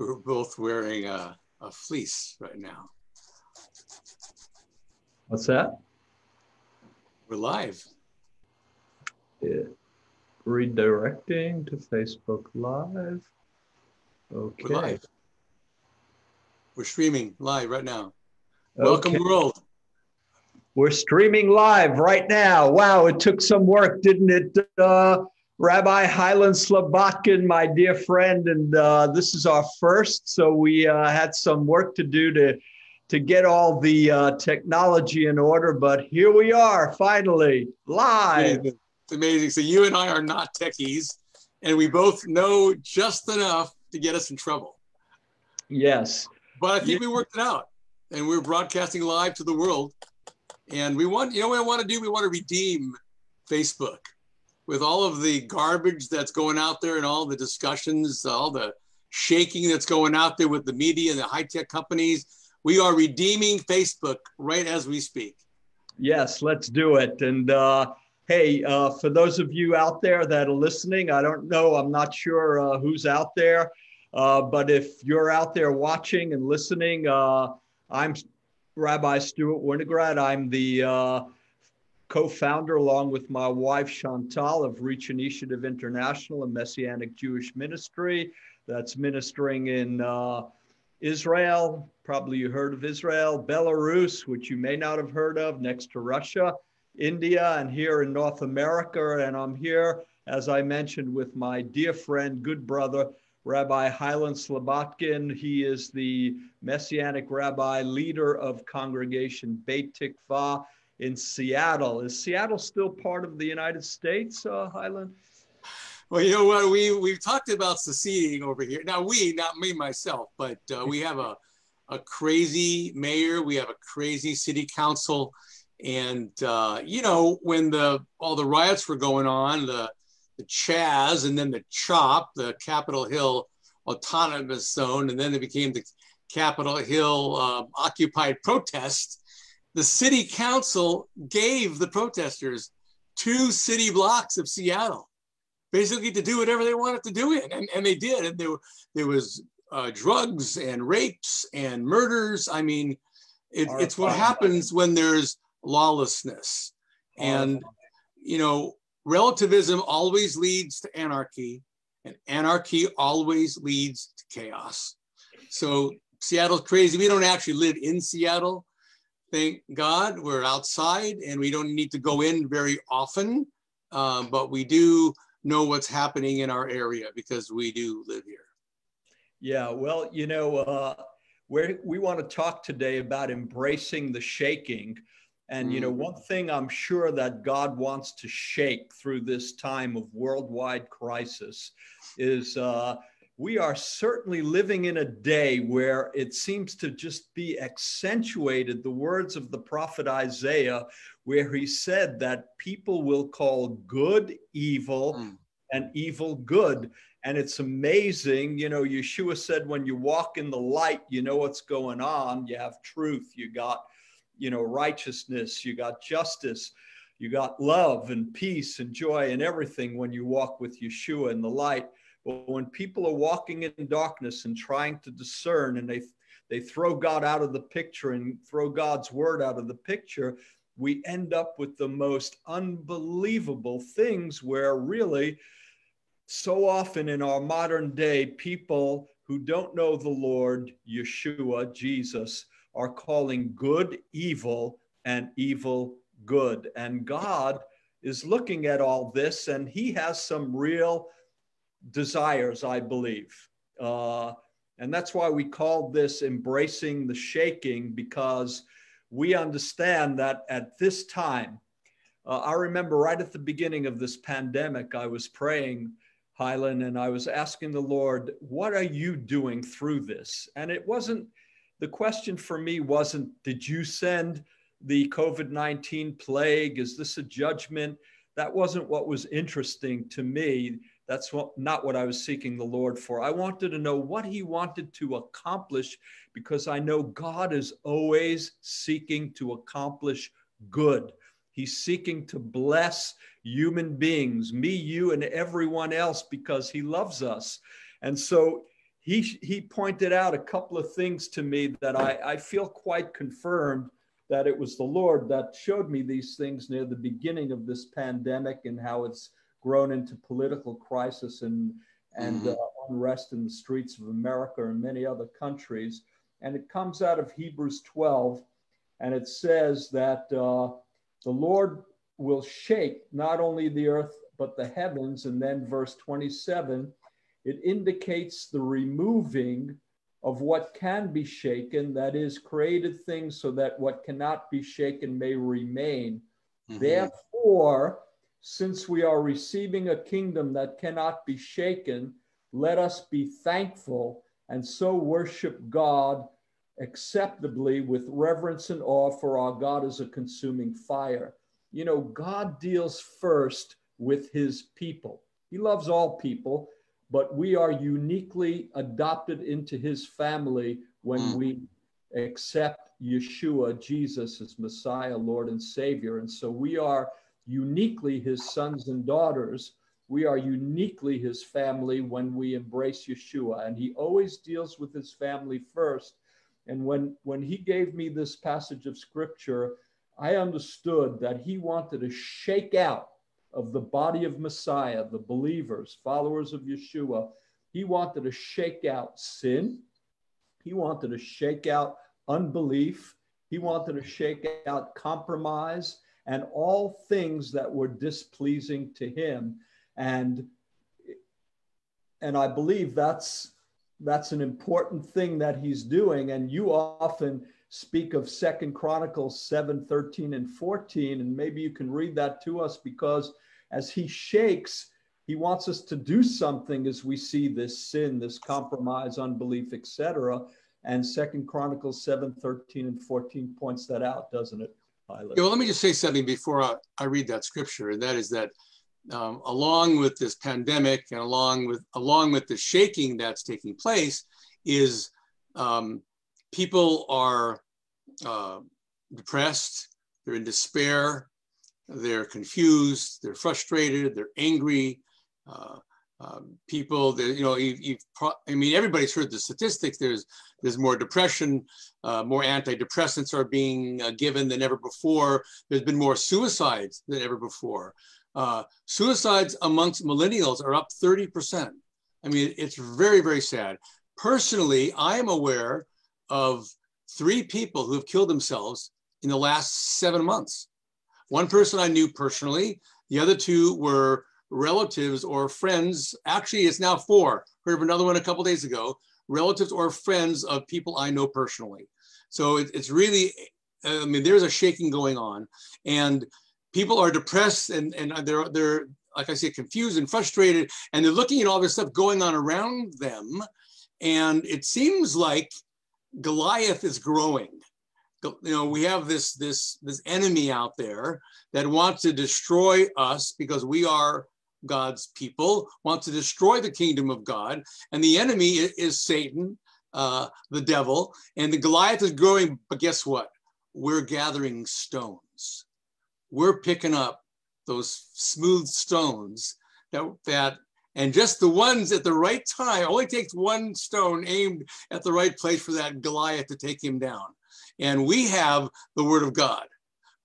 We're both wearing a, a fleece right now. What's that? We're live. Yeah. Redirecting to Facebook Live. Okay. We're live. We're streaming live right now. Welcome, Okay. world. We're streaming live right now. Wow, it took some work, didn't it? Uh, Rabbi Hylan Slobodkin, my dear friend, and uh, this is our first, so we uh, had some work to do to to get all the uh, technology in order. But here we are, finally live. It's amazing. So you and I are not techies, and we both know just enough to get us in trouble. Yes, But I think we worked it out, and we're broadcasting live to the world. And we want, you know, what I want to do? We want to redeem Facebook with all of the garbage that's going out there and all the discussions, all the shaking that's going out there with the media and the high tech companies. We are redeeming Facebook right as we speak. Yes, let's do it. And uh, hey, uh, for those of you out there that are listening, I don't know, I'm not sure uh, who's out there, uh, but if you're out there watching and listening, uh, I'm Rabbi Stewart Winograd. I'm the uh, co-founder, along with my wife Chantal, of Reach Initiative International, a Messianic Jewish ministry that's ministering in uh, Israel. Probably you heard of Israel, Belarus, which you may not have heard of, next to Russia, India, and here in North America. And I'm here, as I mentioned, with my dear friend, good brother, Rabbi Hylan Slobodkin. He is the Messianic Rabbi, leader of Congregation Beit Tikvah in Seattle. Is Seattle still part of the United States, uh, Hylan? Well, you know what? We we've talked about seceding over here. Now we, not me myself, but uh, we have a a crazy mayor. We have a crazy city council, and uh, you know when the all the riots were going on, the the Chaz and then the CHOP, the Capitol Hill Autonomous Zone, and then it became the Capitol Hill uh, Occupied Protest. The city council gave the protesters two city blocks of Seattle basically to do whatever they wanted to do in, and, and they did. And there, there was uh, drugs and rapes and murders. I mean, it, it's what happens when there's lawlessness. And, you know, relativism always leads to anarchy, and anarchy always leads to chaos. So Seattle's crazy. We don't actually live in Seattle. Thank God we're outside and we don't need to go in very often. Um, but we do know what's happening in our area because we do live here. Yeah, well, you know, uh, we're, we want to talk today about embracing the shaking. And, you know, Mm. one thing I'm sure that God wants to shake through this time of worldwide crisis is uh, we are certainly living in a day where it seems to just be accentuated the words of the prophet Isaiah, where he said that people will call good evil Mm. and evil good. And it's amazing. You know, Yeshua said, when you walk in the light, you know what's going on. You have truth, you got, you know, righteousness, you got justice, you got love and peace and joy and everything when you walk with Yeshua in the light. But when people are walking in darkness and trying to discern and they they throw God out of the picture and throw God's word out of the picture, we end up with the most unbelievable things where really so often in our modern day, people who don't know the Lord, Yeshua, Jesus, are calling good evil and evil good. And God is looking at all this and he has some real desires, I believe. Uh, and that's why we call this embracing the shaking because we understand that at this time, uh, I remember right at the beginning of this pandemic, I was praying, Hylan, and I was asking the Lord, What are you doing through this? And it wasn't, the question for me wasn't, Did you send the COVID 19 plague? Is this a judgment? That wasn't what was interesting to me. That's what, not what I was seeking the Lord for. I wanted to know what He wanted to accomplish because I know God is always seeking to accomplish good. He's seeking to bless human beings, me, you, and everyone else because he loves us. And so he, he pointed out a couple of things to me that I, I feel quite confirmed that it was the Lord that showed me these things near the beginning of this pandemic and how it's grown into political crisis and, and mm-hmm. uh, unrest in the streets of America and many other countries. And it comes out of Hebrews 12, and it says that uh, the Lord will shake not only the earth, but the heavens. And then verse 27, it indicates the removing of what can be shaken, that is, created things so that what cannot be shaken may remain. Mm-hmm. Therefore, since we are receiving a kingdom that cannot be shaken, let us be thankful and so worship God acceptably with reverence and awe, for our God is a consuming fire. You know, God deals first with his people. He loves all people, but we are uniquely adopted into his family when mm. we accept Yeshua, Jesus, as Messiah, Lord, and Savior. And so we are uniquely his sons and daughters. We are uniquely his family when we embrace Yeshua. And he always deals with his family first. And when, when he gave me this passage of scripture, I understood that he wanted to shake out of the body of Messiah, the believers, followers of Yeshua, he wanted to shake out sin. He wanted to shake out unbelief. He wanted to shake out compromise and all things that were displeasing to him. And, and I believe that's, that's an important thing that he's doing. And you often speak of second chronicles 7 13 and 14 and maybe you can read that to us because as he shakes he wants us to do something as we see this sin this compromise unbelief etc and second chronicles 7 13 and 14 points that out doesn't it yeah, well let me just say something before I, I read that scripture and that is that um, along with this pandemic and along with along with the shaking that's taking place is um, people are uh, depressed, they're in despair, they're confused, they're frustrated, they're angry. Uh, um, people that you know, you, you I mean, everybody's heard the statistics. There's there's more depression, uh, more antidepressants are being uh, given than ever before. There's been more suicides than ever before. Uh, suicides amongst millennials are up 30%. I mean, it's very, very sad. Personally, I am aware of three people who have killed themselves in the last seven months. One person I knew personally, the other two were relatives or friends. Actually, it's now four. Heard of another one a couple days ago. Relatives or friends of people I know personally. So it, it's really, I mean, there's a shaking going on, and people are depressed and, and they're they're like I say, confused and frustrated, and they're looking at all this stuff going on around them, and it seems like Goliath is growing. You know, we have this this this enemy out there that wants to destroy us because we are God's people, want to destroy the kingdom of God, and the enemy is Satan, uh, the devil, and the Goliath is growing. But guess what? We're gathering stones. We're picking up those smooth stones that that and just the ones at the right time only takes one stone aimed at the right place for that Goliath to take him down. And we have the word of God,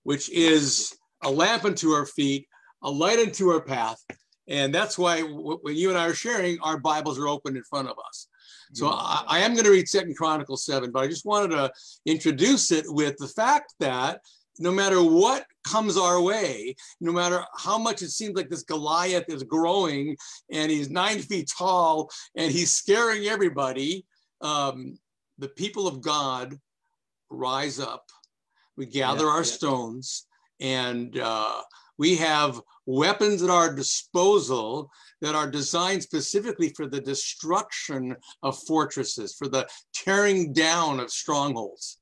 which is a lamp unto our feet, a light unto our path. And that's why when you and I are sharing, our Bibles are open in front of us. So I, I am going to read Second Chronicles 7, but I just wanted to introduce it with the fact that no matter what comes our way, no matter how much it seems like this Goliath is growing and he's nine feet tall and he's scaring everybody, um, the people of God rise up. We gather yeah, our yeah. stones and uh, we have weapons at our disposal that are designed specifically for the destruction of fortresses, for the tearing down of strongholds.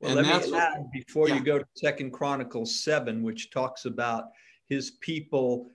Well, and let me add before yeah. you go to Second Chronicles seven, which talks about his people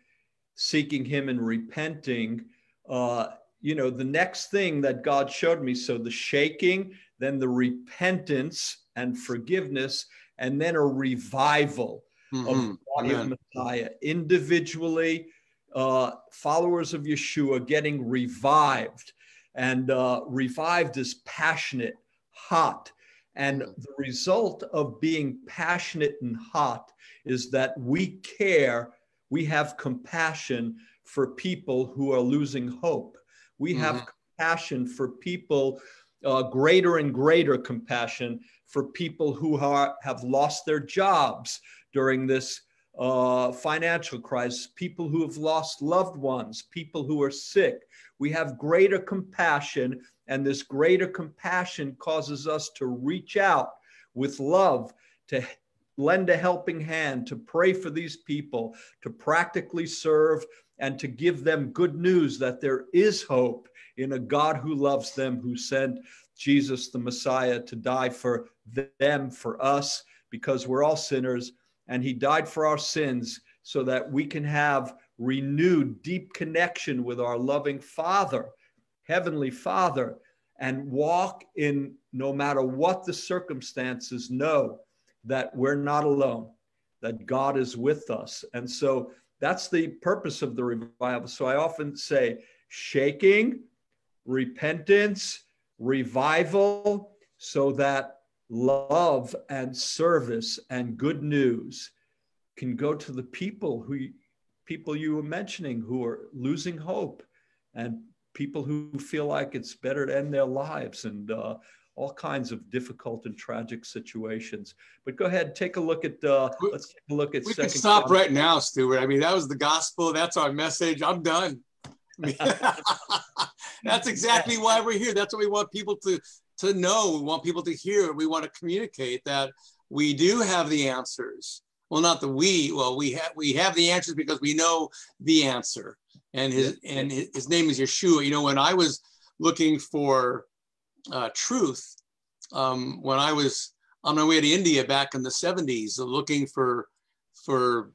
seeking him and repenting. Uh, you know, the next thing that God showed me, so the shaking, then the repentance and forgiveness, and then a revival mm-hmm. of the body Amen. of Messiah individually. Uh, followers of Yeshua getting revived And uh, revived is passionate, hot. And the result of being passionate and hot is that we care, we have compassion for people who are losing hope. We have mm-hmm. compassion for people, uh, greater and greater compassion for people who are, have lost their jobs during this uh, financial crisis, people who have lost loved ones, people who are sick. We have greater compassion and this greater compassion causes us to reach out with love, to lend a helping hand, to pray for these people, to practically serve, and to give them good news that there is hope in a God who loves them, who sent Jesus the Messiah to die for them, for us, because we're all sinners. And he died for our sins so that we can have renewed, deep connection with our loving Father Heavenly Father and walk in no matter what the circumstances, know that we're not alone, that God is with us. And so that's the purpose of the revival. So I often say shaking, repentance, revival, so that love and service and good news can go to the people who people you were mentioning who are losing hope and people who feel like it's better to end their lives and uh, all kinds of difficult and tragic situations. But go ahead, take a look at. Uh, let's take a look at. We can stop right now, Stewart. I mean, that was the gospel. That's our message. I'm done. that's exactly why we're here. That's what we want people to to know. We want people to hear. We want to communicate that we do have the answers. Well, not the we. Well, we have we have the answers because we know the answer and his and his name is Yeshua. You know, when I was looking for uh, truth, um, when I was on my way to India back in the '70s, looking for for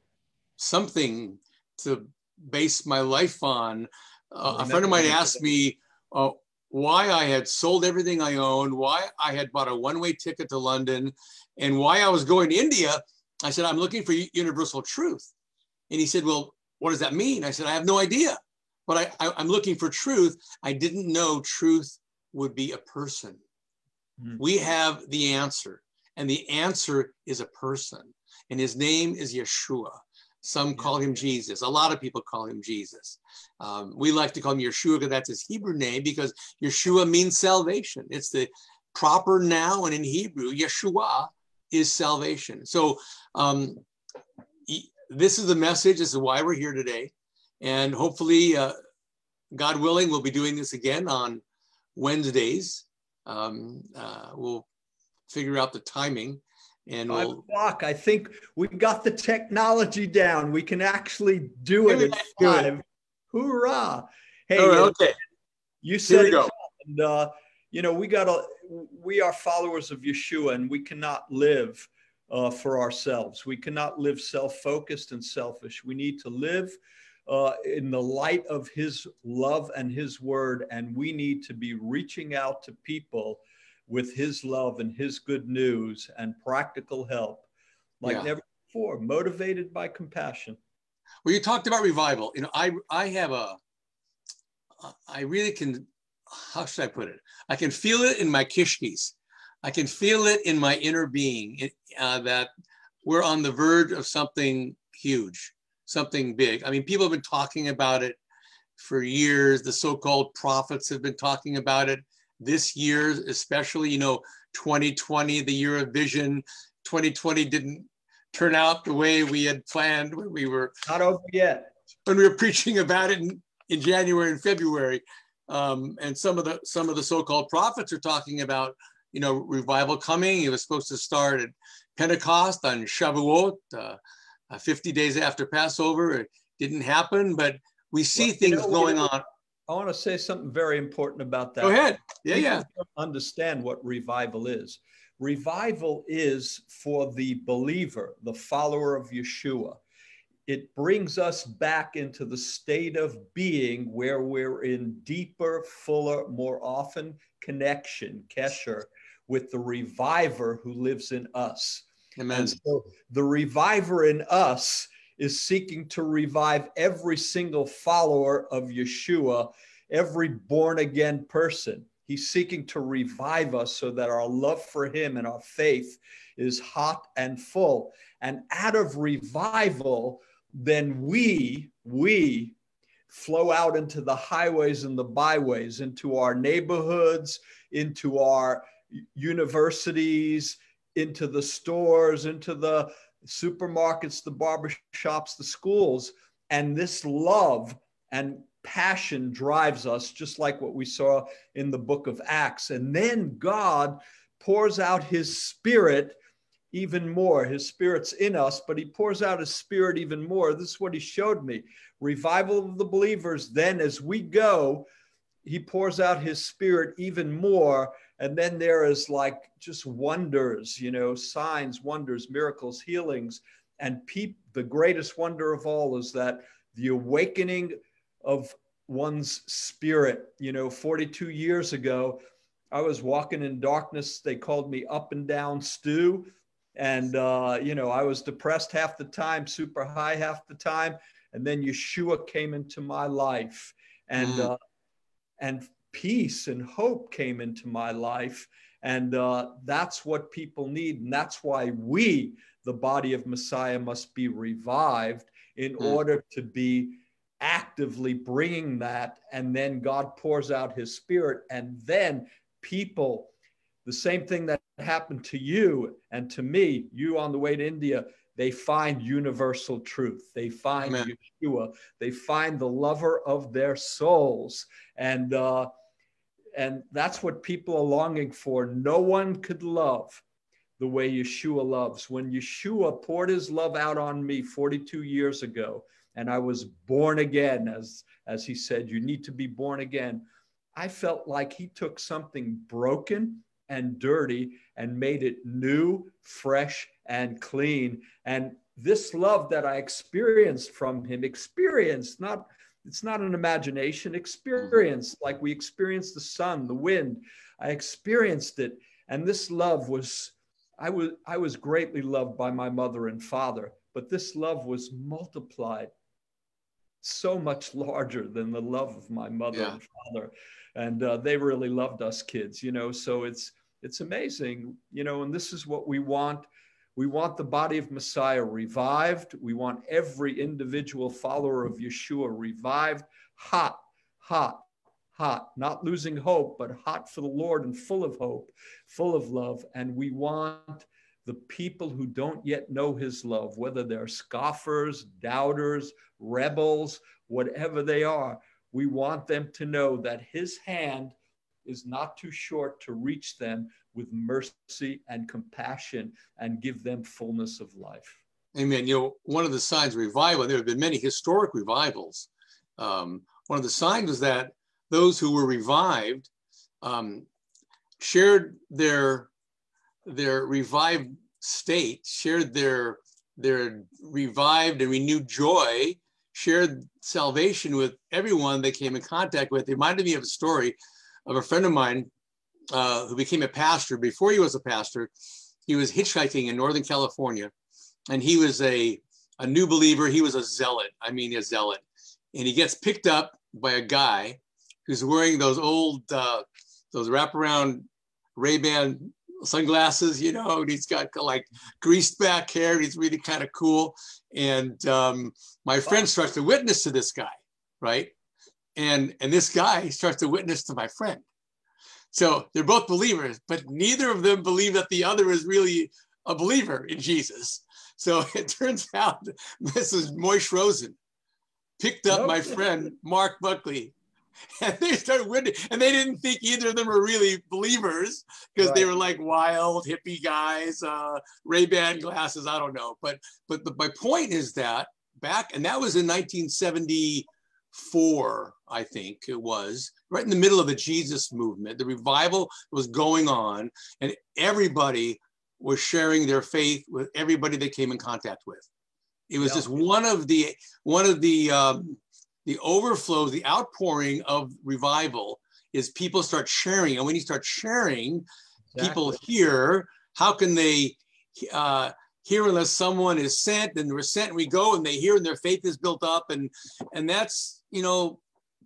something to base my life on, uh, a friend of mine asked me uh, why I had sold everything I owned, why I had bought a one-way ticket to London, and why I was going to India. I said, I'm looking for universal truth. And he said, Well, what does that mean? I said, I have no idea, but I, I, am looking for truth. I didn't know truth would be a person. Mm-hmm. We have the answer, and the answer is a person, and his name is Yeshua. Some call him Jesus. A lot of people call him Jesus. Um, we like to call him Yeshua because that's his Hebrew name because Yeshua means salvation. It's the proper noun And in Hebrew. Yeshua is salvation. So um, this is the message. This is why we're here today. And hopefully, uh, God willing, we'll be doing this again on Wednesdays. Um, uh, we'll figure out the timing. And Five we'll, o'clock. I think we got the technology down. We can actually do it at five. Hoorah! Hey, right, okay. You said it. And, uh, you know, we got to. We are followers of Yeshua, and we cannot live uh, for ourselves. We cannot live self focused and selfish. We need to live uh, in the light of His love and His word, and we need to be reaching out to people with His love and His good news and practical help like yeah. never before, motivated by compassion. Well, you talked about revival. You know, I I have a, I really can, how should I put it? I can feel it in my kishkis. I can feel it in my inner being uh, that we're on the verge of something huge, something big. I mean, people have been talking about it for years. The so-called prophets have been talking about it. This year, especially, you know, 2020, the year of vision. 2020 didn't turn out the way we had planned when we were not over yet. When we were preaching about it in, in January and February. Um, and some of the some of the so-called prophets are talking about you know, revival coming. It was supposed to start at Pentecost on Shavuot, uh, uh, 50 days after Passover. It didn't happen, but we see well, things you know, going on. I want to say something very important about that. Go ahead. Yeah, People yeah. Understand what revival is. Revival is for the believer, the follower of Yeshua. It brings us back into the state of being where we're in deeper, fuller, more often connection, kesher, with the reviver who lives in us. Amen. And so the reviver in us is seeking to revive every single follower of Yeshua every born again person. He's seeking to revive us so that our love for Him and our faith is hot and full. And out of revival, then we, we flow out into the highways and the byways, into our neighborhoods, into our universities, into the stores, into the supermarkets, the barber shops, the schools. And this love and passion drives us, just like what we saw in the book of Acts. And then God pours out his spirit even more. His spirit's in us, but he pours out his spirit even more. This is what he showed me revival of the believers. Then, as we go, he pours out his spirit even more. And then there is like just wonders, you know, signs, wonders, miracles, healings. And pe- the greatest wonder of all is that the awakening of one's spirit. You know, 42 years ago, I was walking in darkness. They called me up and down Stu. And, uh, you know, I was depressed half the time, super high half the time. And then Yeshua came into my life. And, mm. uh, and peace and hope came into my life. And uh, that's what people need. And that's why we, the body of Messiah, must be revived in mm. order to be actively bringing that. And then God pours out his spirit. And then people, the same thing that happened to you and to me, you on the way to India, they find universal truth. They find Amen. Yeshua. They find the lover of their souls. And, uh, and that's what people are longing for. No one could love the way Yeshua loves. When Yeshua poured his love out on me 42 years ago, and I was born again, as, as he said, you need to be born again. I felt like he took something broken and dirty and made it new, fresh, and clean. And this love that I experienced from him, experienced, not it's not an imagination, experience like we experienced the sun, the wind. I experienced it. And this love was, I was, I was greatly loved by my mother and father, but this love was multiplied so much larger than the love of my mother yeah. and father. And uh, they really loved us kids, you know, so it's, it's amazing, you know, and this is what we want. We want the body of Messiah revived. We want every individual follower of Yeshua revived, hot, hot, hot, not losing hope, but hot for the Lord and full of hope, full of love. And we want the people who don't yet know his love, whether they're scoffers, doubters, rebels, whatever they are, we want them to know that his hand is not too short to reach them with mercy and compassion and give them fullness of life. Amen. You know, one of the signs of revival, there have been many historic revivals. Um, one of the signs was that those who were revived um, shared their their revived state, shared their their revived and renewed joy, shared salvation with everyone they came in contact with. It reminded me of a story of a friend of mine uh, who became a pastor. Before he was a pastor, he was hitchhiking in Northern California, and he was a a new believer. He was a zealot. I mean, a zealot, and he gets picked up by a guy who's wearing those old uh, those wraparound Ray Ban sunglasses, you know, and he's got like greased back hair. He's really kind of cool. And um, my friend starts to witness to this guy, right? And and this guy starts to witness to my friend. So they're both believers, but neither of them believe that the other is really a believer in Jesus. So it turns out Mrs. Moishe Rosen picked up my friend Mark Buckley and they started winning. And they didn't think either of them were really believers because right. they were like wild hippie guys, uh, Ray Ban glasses. I don't know, but but but my point is that back, and that was in 1974, I think it was right in the middle of the Jesus movement. The revival was going on, and everybody was sharing their faith with everybody they came in contact with. It was yeah. just one of the one of the um, the overflow, the outpouring of revival is people start sharing. And when you start sharing, exactly. people hear. How can they uh, hear unless someone is sent? And we're sent, and we go, and they hear, and their faith is built up. And and that's you know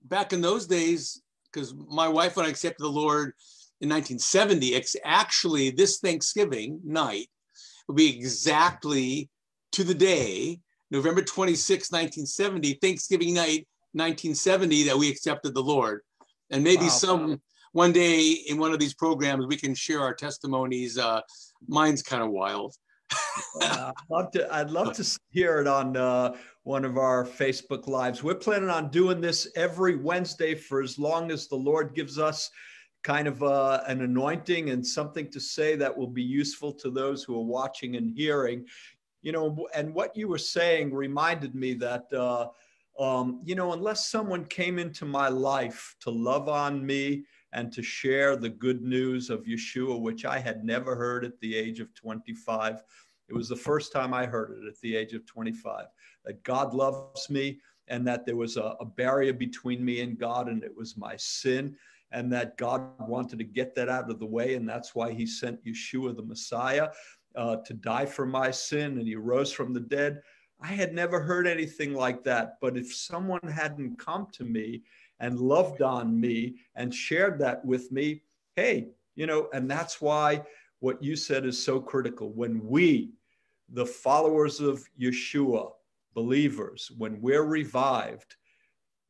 back in those days, because my wife and I accepted the Lord in 1970, it's actually this Thanksgiving night will be exactly to the day, November 26, 1970, Thanksgiving night, 1970, that we accepted the Lord. And maybe wow. some one day in one of these programs we can share our testimonies. Uh, mine's kind of wild. Uh, I'd love to. I'd love to hear it on uh, one of our Facebook lives. We're planning on doing this every Wednesday for as long as the Lord gives us kind of uh, an anointing and something to say that will be useful to those who are watching and hearing. You know, and what you were saying reminded me that. Uh, um, you know, unless someone came into my life to love on me and to share the good news of Yeshua, which I had never heard at the age of 25. It was the first time I heard it at the age of 25 that God loves me and that there was a, a barrier between me and God, and it was my sin, and that God wanted to get that out of the way. And that's why He sent Yeshua, the Messiah, uh, to die for my sin, and He rose from the dead. I had never heard anything like that. But if someone hadn't come to me and loved on me and shared that with me, hey, you know, and that's why what you said is so critical. When we, the followers of Yeshua, believers, when we're revived,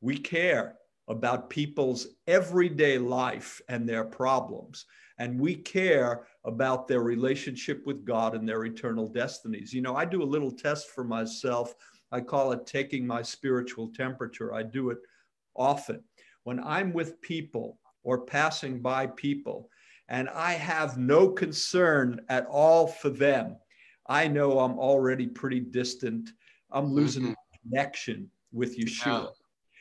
we care about people's everyday life and their problems. And we care about their relationship with God and their eternal destinies. You know, I do a little test for myself. I call it taking my spiritual temperature. I do it often. When I'm with people or passing by people and I have no concern at all for them, I know I'm already pretty distant. I'm losing mm-hmm. connection with Yeshua.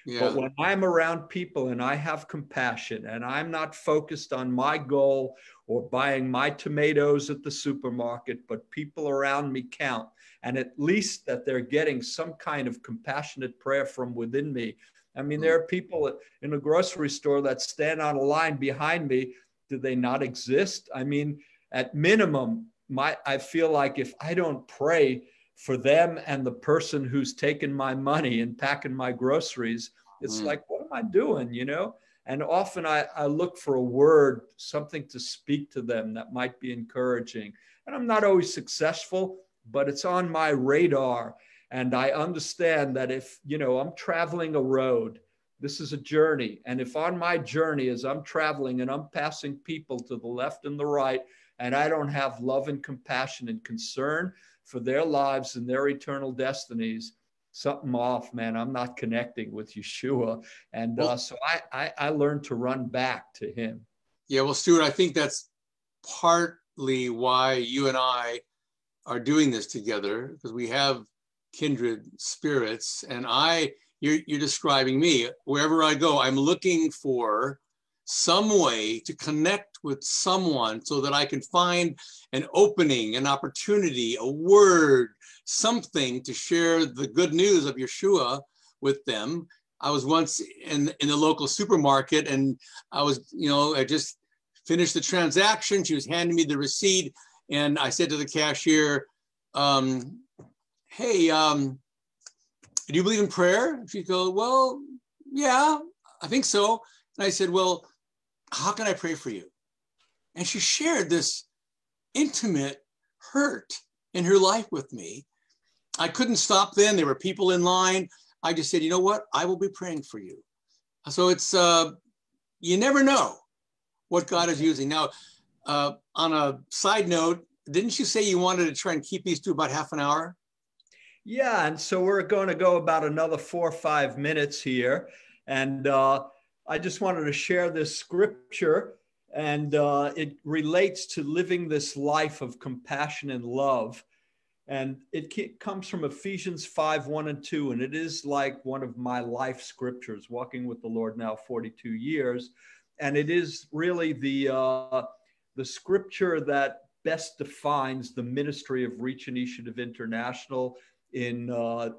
Yeah. But when I'm around people and I have compassion and I'm not focused on my goal or buying my tomatoes at the supermarket, but people around me count, and at least that they're getting some kind of compassionate prayer from within me I mean, there are people in a grocery store that stand on a line behind me. Do they not exist? I mean, at minimum, my I feel like if I don't pray for them and the person who's taking my money and packing my groceries, it's mm. like, what am I doing? You know? And often I, I look for a word, something to speak to them that might be encouraging. And I'm not always successful, but it's on my radar. And I understand that if, you know, I'm traveling a road, this is a journey. And if on my journey, as I'm traveling and I'm passing people to the left and the right, and I don't have love and compassion and concern for their lives and their eternal destinies, something off, man. I'm not connecting with Yeshua. And uh, so I, I, I learned to run back to him. Yeah, well, Stewart, I think that's partly why you and I are doing this together because we have kindred spirits. And I, you're, you're describing me. Wherever I go, I'm looking for some way to connect with someone so that I can find an opening, an opportunity, a word, something to share the good news of Yeshua with them. I was once in, in the local supermarket and I was, you know, I just finished the transaction. She was handing me the receipt and I said to the cashier, um, hey, um, do you believe in prayer? She'd go, well, yeah, I think so. And I said, well, how can I pray for you? And she shared this intimate hurt in her life with me. I couldn't stop then. There were people in line. I just said, you know what? I will be praying for you. So it's, uh, you never know what God is using. Now, uh, on a side note, didn't you say you wanted to try and keep these to about half an hour? Yeah, and so we're going to go about another four or five minutes here. And uh, I just wanted to share this scripture, and uh, it relates to living this life of compassion and love. And it comes from Ephesians 5 1 and 2. And it is like one of my life scriptures, walking with the Lord now 42 years. And it is really the, uh, the scripture that best defines the ministry of Reach Initiative International in uh,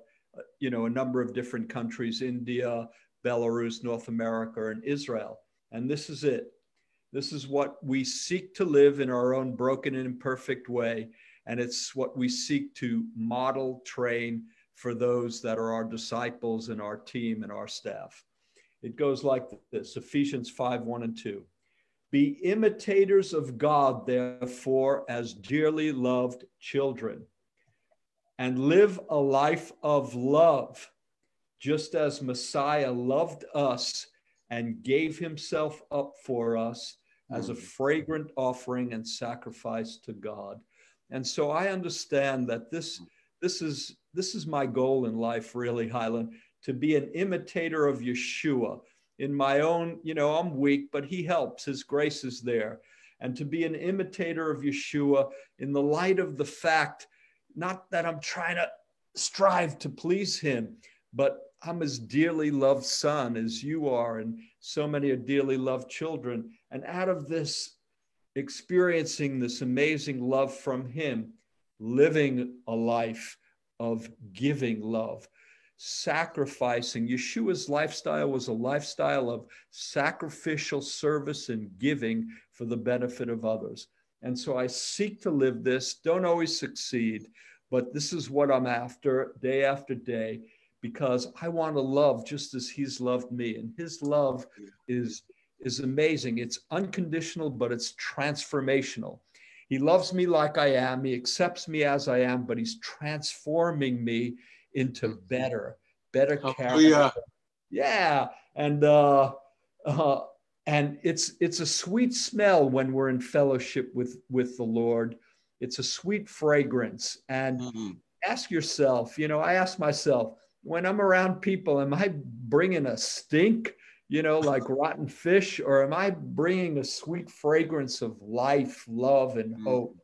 you know a number of different countries india belarus north america and israel. And this is it. This is what we seek to live in our own broken and imperfect way. And it's what we seek to model train for those that are our disciples and our team and our staff. It goes like this Ephesians 5 1 and 2. Be imitators of God, therefore, as dearly loved children, and live a life of love, just as Messiah loved us and gave himself up for us as a mm. fragrant offering and sacrifice to God. And so I understand that this this is this is my goal in life really Hylan to be an imitator of Yeshua in my own, you know, I'm weak, but he helps. His grace is there. And to be an imitator of Yeshua in the light of the fact, not that I'm trying to strive to please him, but I'm his dearly loved son as you are, and so many are dearly loved children. And out of this, experiencing this amazing love from him, living a life of giving love, sacrificing. Yeshua's lifestyle was a lifestyle of sacrificial service and giving for the benefit of others. And so I seek to live this, don't always succeed, but this is what I'm after day after day because I want to love just as he's loved me. And his love is, is amazing. It's unconditional, but it's transformational. He loves me like I am, he accepts me as I am, but he's transforming me into better, better character. Oh, yeah. Yeah. And uh, uh, and it's it's a sweet smell when we're in fellowship with with the Lord. It's a sweet fragrance. And mm-hmm. ask yourself, you know, I ask myself, when I'm around people, am I bringing a stink, you know, like rotten fish, or am I bringing a sweet fragrance of life, love, and mm-hmm. hope?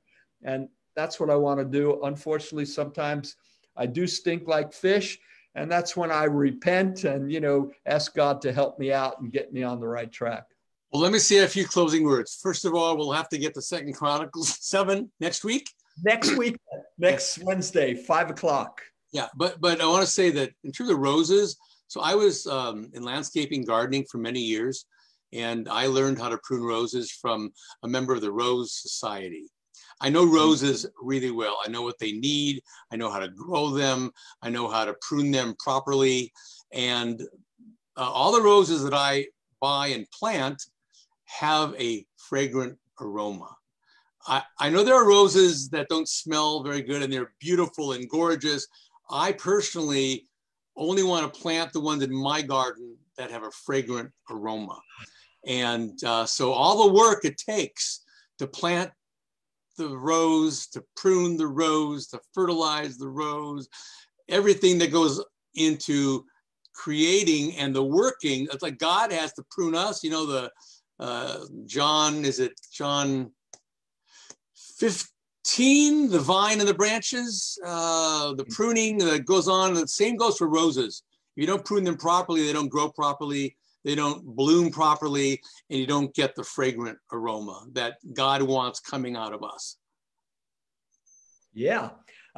And that's what I want to do. Unfortunately, sometimes I do stink like fish. And that's when I repent and, you know, ask God to help me out and get me on the right track. Well, let me say a few closing words. First of all, we'll have to get the Second Chronicles 7 next week. Next week, next Wednesday, five o'clock. Yeah, but but I want to say that in terms of roses, so I was um, in landscaping gardening for many years, and I learned how to prune roses from a member of the Rose Society. I know roses really well. I know what they need. I know how to grow them. I know how to prune them properly. And uh, all the roses that I buy and plant have a fragrant aroma. I, I know there are roses that don't smell very good and they're beautiful and gorgeous. I personally only want to plant the ones in my garden that have a fragrant aroma. And uh, so all the work it takes to plant the rose, to prune the rose, to fertilize the rose, everything that goes into creating and the working. It's like God has to prune us. You know, the uh, John, is it John 15, the vine and the branches, uh, the pruning that goes on. The same goes for roses. If you don't prune them properly, they don't grow properly they don't bloom properly, and you don't get the fragrant aroma that God wants coming out of us. Yeah.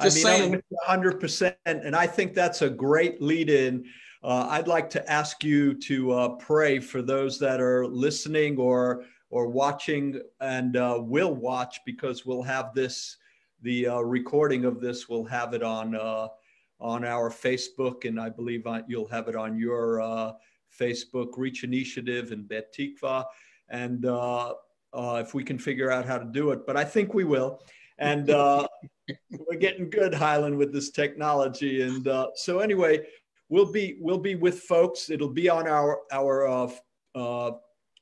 Just I mean, saying. I'm 100%. And I think that's a great lead in. Uh, I'd like to ask you to uh, pray for those that are listening or or watching and uh, will watch because we'll have this the uh, recording of this we'll have it on uh, on our Facebook and I believe you'll have it on your uh, Facebook Reach Initiative and Bet Tikva. And uh, uh, if we can figure out how to do it, but I think we will. And uh, we're getting good, Hylan, with this technology. And uh, so anyway, we'll be we'll be with folks. It'll be on our our uh, uh,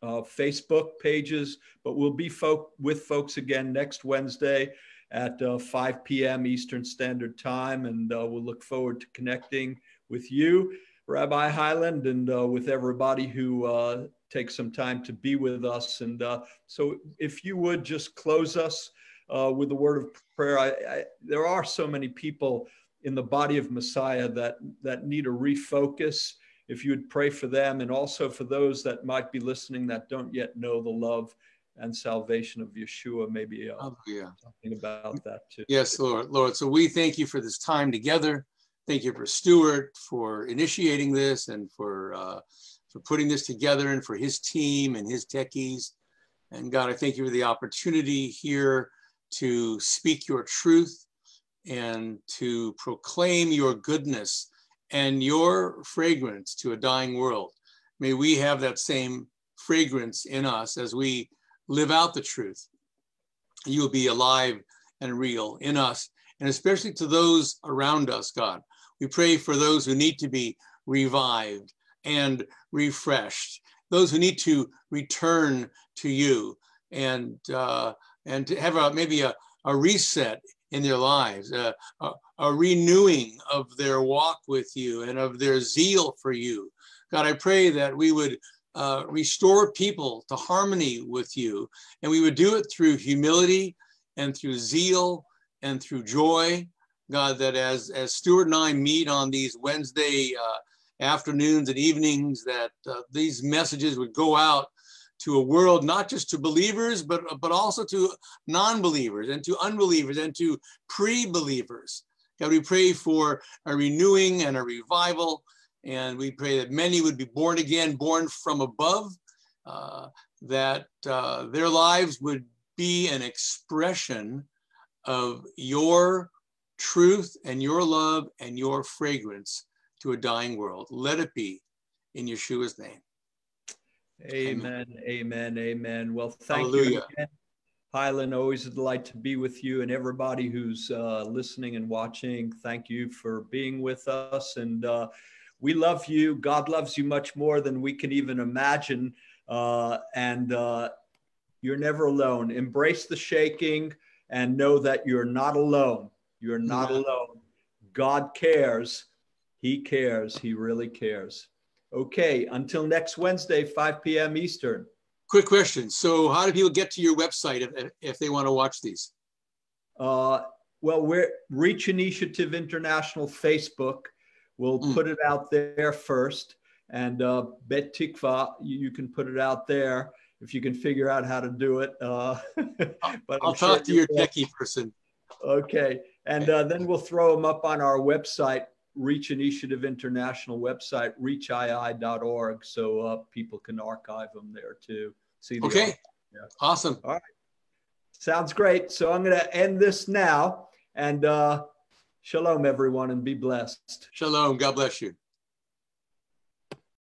Facebook pages, but we'll be folk with folks again next Wednesday at 5 p.m. Eastern Standard Time, and we'll look forward to connecting with you. Rabbi Hylan and uh, with everybody who uh, takes some time to be with us. And uh, so, if you would just close us uh, with a word of prayer, I, I, there are so many people in the body of Messiah that that need a refocus. If you would pray for them, and also for those that might be listening that don't yet know the love and salvation of Yeshua, maybe uh, oh, yeah. something about that too. Yes, Lord, Lord. So we thank you for this time together. Thank you for Stewart for initiating this and for uh, for putting this together and for his team and his techies. And God, I thank you for the opportunity here to speak your truth and to proclaim your goodness and your fragrance to a dying world. may we have that same fragrance in us as we live out the truth. You will be alive and real in us, and especially to those around us, God. We pray for those who need to be revived and refreshed, those who need to return to you and uh, and to have a, maybe a, a reset in their lives, a, a, a renewing of their walk with you and of their zeal for you. God, I pray that we would uh, restore people to harmony with you, and we would do it through humility and through zeal and through joy. God, that as as Stewart and I meet on these Wednesday uh, afternoons and evenings, that uh, these messages would go out to a world not just to believers, but but also to non-believers and to unbelievers and to pre-believers. God, we pray for a renewing and a revival, and we pray that many would be born again, born from above, uh, that uh, their lives would be an expression of your truth and your love and your fragrance to a dying world. Let it be in Yeshua's name. Amen. Amen. Amen. Well, thank Hallelujah. you again. Hylan, always a delight to be with you and everybody who's uh, listening and watching. Thank you for being with us. And uh, we love you. God loves you much more than we can even imagine. Uh, and uh, you're never alone. Embrace the shaking and know that you're not alone. You're not alone. God cares. He cares. He really cares. Okay, until next Wednesday, 5 p.m. Eastern. Quick question. So, how do people get to your website if, if they want to watch these? Uh, well, we're Reach Initiative International Facebook. We'll mm. put it out there first. And uh, Bet Tikva, you, you, can put it out there if you can figure out how to do it. Uh, but I'll talk to your techie person. Okay. And uh, then we'll throw them up on our website, Reach Initiative International website, reachii.org, so uh, people can archive them there too. See. The okay. Yeah. Awesome. All right. Sounds great. So I'm going to end this now, and uh, shalom, everyone, and be blessed. Shalom. God bless you.